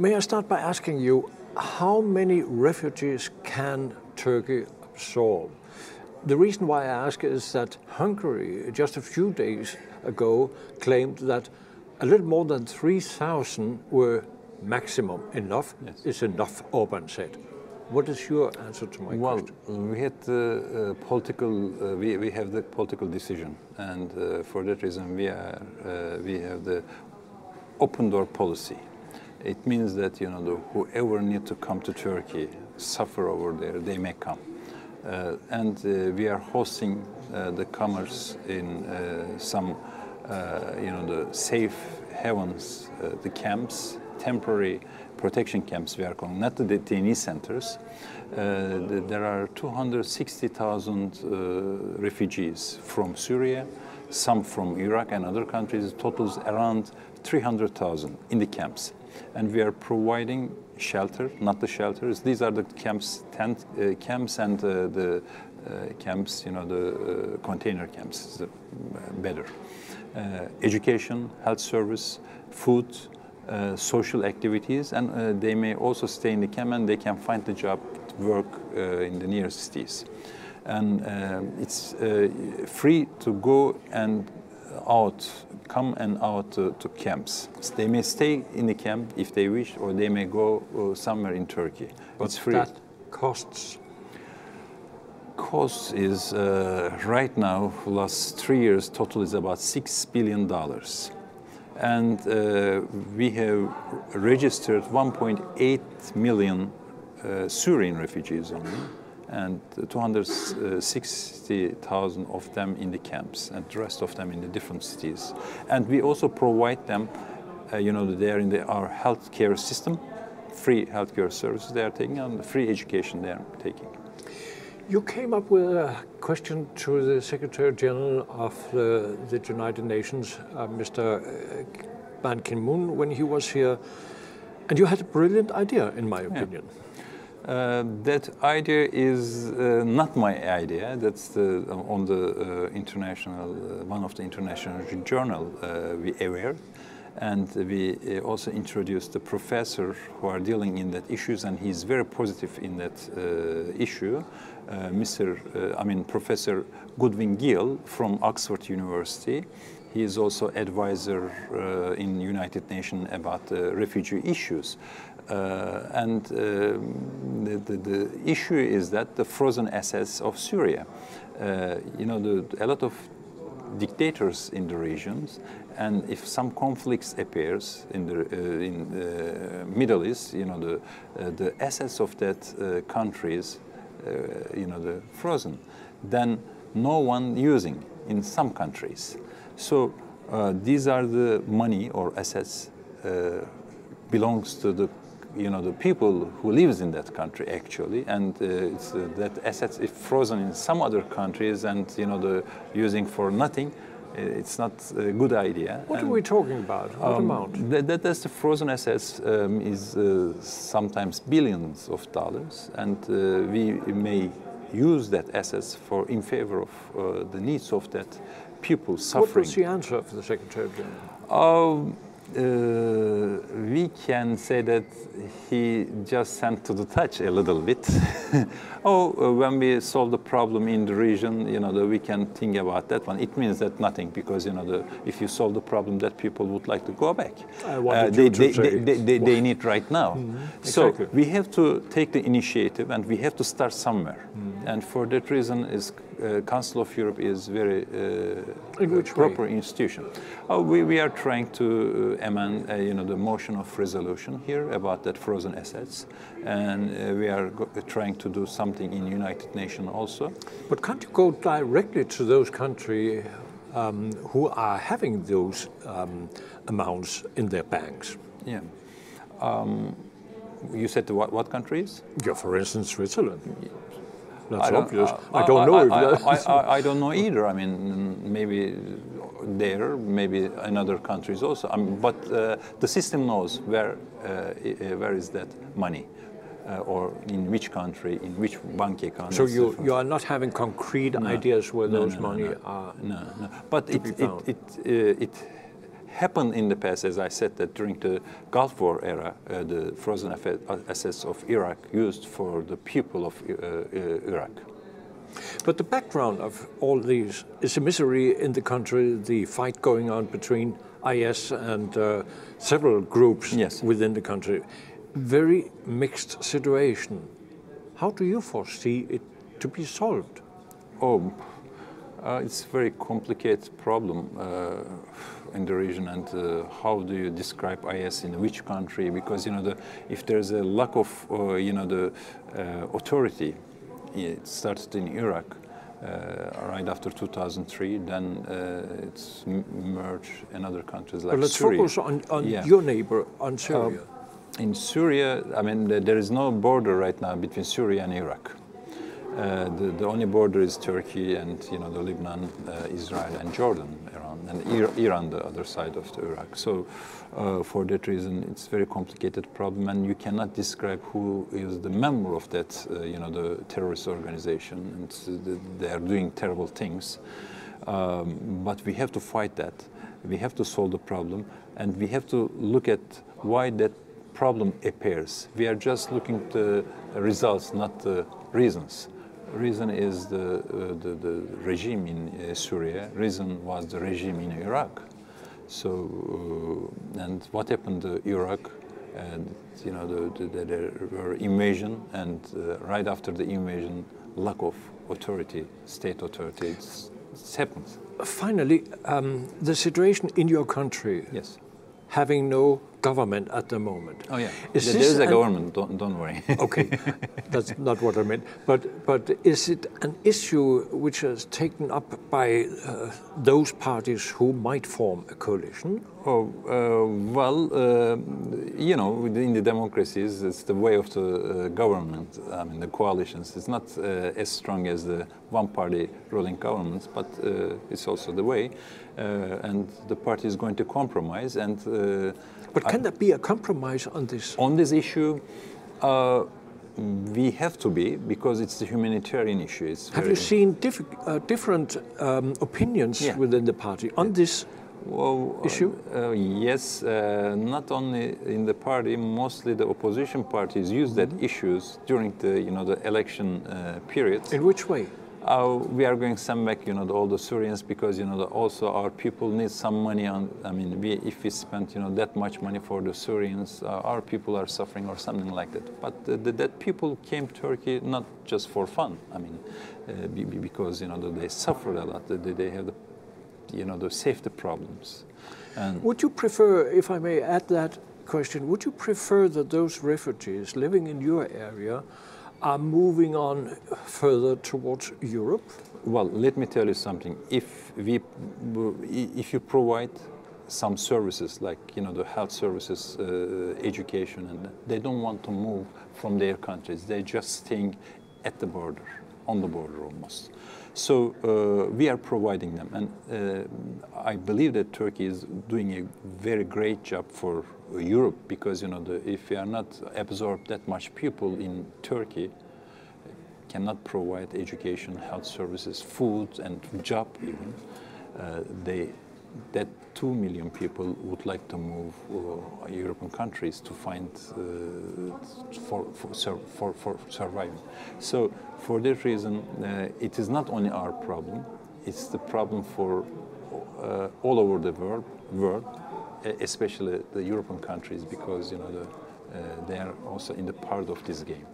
May I start by asking you, how many refugees can Turkey absorb? The reason why I ask is that Hungary, just a few days ago, claimed that a little more than 3,000 were maximum. Enough yes. is enough, Orban said. What is your answer to my well, question? Well, we had the uh, political, uh, we, we have the political decision, and uh, for that reason we are, uh, we have the open door policy. It means that you know the, whoever need to come to Turkey, suffer over there, they may come, uh, and uh, we are hosting the commerce in some, you know, the safe havens, the camps, temporary protection camps we are calling, not the detainee centers. Uh, there are 260,000 uh, refugees from Syria, some from Iraq and other countries. Totals around 300,000 in the camps. And we are providing shelter, not the shelters. These are the camps, tent uh, camps and uh, the uh, camps, you know, the uh, container camps, better. education, health service, food, uh, social activities, and uh, they may also stay in the camp and they can find a job, work uh, in the nearest cities. And uh, it's uh, free to go and out, come and out to, to camps. They may stay in the camp if they wish, or they may go somewhere in Turkey. But it's free. That costs cost is uh, right now, last three years, total is about six billion dollars and uh, we have registered 1.8 million uh, Syrian refugees only, and 260,000 of them in the camps, and the rest of them in the different cities. And we also provide them, uh, you know, they are in the, our healthcare system, free healthcare services they are taking, and free education they are taking. You came up with a question to the Secretary General of the, the United Nations, uh, Mr. Uh, Ban Ki moon, when he was here, and you had a brilliant idea, in my opinion. Yeah. Uh, that idea is uh, not my idea. That's the, on the uh, international, uh, one of the international journal we aware. And we uh, also introduced the professor who are dealing in that issues and he's very positive in that uh, issue uh, mr uh, i mean professor goodwin gill from oxford university. He is also advisor uh, in united nations about refugee issues. uh, and the, the, the, issue is that the frozen assets of Syria. you know, the, a lot of dictators in the regions and if some conflicts appears in the uh, in the Middle East, you know the uh, the assets of that uh, countries, uh, you know the frozen, then no one using in some countries. So uh, these are the money or assets uh, belongs to the you know the people who lives in that country actually and uh, it's, uh, that assets is frozen in some other countries and you know the using for nothing it's not a good idea. What and, are we talking about? What um, amount? That, that, that's the frozen assets um, is uh, sometimes billions of dollars, and uh, we may use that assets for in favor of uh, the needs of that people suffering. What was the answer of the Secretary General? Um, uh, we can say that he just sent to the touch a little bit. oh, uh, when we solve the problem in the region, you know, the, we can think about that one. It means that nothing because, you know, the, if you solve the problem that people would like to go back, uh, they, they, they, they, need right now. Mm -hmm. So exactly. we have to take the initiative and we have to start somewhere. Mm -hmm. And for that reason is uh, Council of Europe is very uh, proper way? institution. Oh, we, we are trying to uh, amend, uh, you know, the motion of resolution here about that frozen assets, and uh, we are trying to do something in United Nations also. But can't you go directly to those countries um, who are having those um, amounts in their banks? Yeah. Um, you said to what, what countries? Yeah, for instance, Switzerland. That's I obvious. I, I, don't know I, if I, I, I, don't know either. I mean, maybe there, maybe in other countries also. I mean, but uh, the system knows where uh, where is that money. Uh, or in which country, in which bank account. So you, you are not having concrete no. ideas where no, those no, money are. No, no. But it, it, it, uh, it happened in the past, as I said, that during the Gulf War era, uh, the frozen assets of Iraq used for the people of uh, uh, Iraq. But the background of all these is a misery in the country, the fight going on between IS and uh, several groups yes. within the country. Very mixed situation. How do you foresee it to be solved? Oh, uh, it's a very complicated problem uh, in the region, and uh, how do you describe IS in which country? Because you know, the, if there's a lack of uh, you know the uh, authority, it started in Iraq. Uh, right after 2003, then it's merged in other countries like but let's Syria. focus on, on yeah. your neighbor, on Syria. in Syria, I mean, there is no border right now between Syria and Iraq. Uh, the, the, only border is Turkey and you know the Lebanon, uh, Israel and Jordan, Iran, and Iran the other side of the Iraq. So uh, for that reason, it's a very complicated problem, and you cannot describe who is the member of that uh, you know the terrorist organization, and they are doing terrible things. Um, but we have to fight that. We have to solve the problem, and we have to look at why that problem appears. We are just looking at the results, not the reasons reason is the, uh, the, the, regime in uh, Syria. Reason was the regime in Iraq. So, uh, and what happened to Iraq? And you know, the, the, there were invasion, and uh, right after the invasion, lack of authority, state authority. It's, it's happened. Finally, um, the situation in your country. Yes. Having no government at the moment. Oh yeah, is there is a government. Don't, don't worry. okay, that's not what I meant. But but is it an issue which is taken up by uh, those parties who might form a coalition? Oh uh, well, uh, you know, in the democracies, it's the way of the uh, government. I mean, the coalitions. It's not uh, as strong as the one-party ruling governments, but uh, it's also the way. and the party is going to compromise and but can there be a compromise on this? On this issue, uh, we have to be because it's a humanitarian issue. It's have you seen diff uh, different um, opinions yeah. within the party on this well, issue? Uh, yes, uh, not only in the party, mostly the opposition parties use that mm -hmm. issues during the you know the election uh, period. In which way? Uh, we are going to send back, you know, the, all the Syrians because, you know, the, also our people need some money on, I mean, we, if we spend, you know, that much money for the Syrians, uh, our people are suffering or something like that. But the, the, that people came to Turkey not just for fun, I mean, uh, because, you know, they suffered a lot, they, they have the, you know, the safety problems. And would you prefer, if I may add that question, would you prefer that those refugees living in your area are moving on further towards Europe? Well, let me tell you something. If we, if you provide some services like you know the health services, uh, education, and they don't want to move from their countries. They're just staying at the border, on the border almost. So uh, we are providing them, and uh, I believe that Turkey is doing a very great job for Europe because you know the, if we are not absorb that much people in Turkey, cannot provide education, health services, food, and job even. Uh, they that two million people would like to move uh, European countries to find uh, for, for, for, for, surviving. So for that reason, uh, it is not only our problem, it's the problem for uh, all over the world, world, especially the European countries, because you know the, uh, they are also in the part of this game.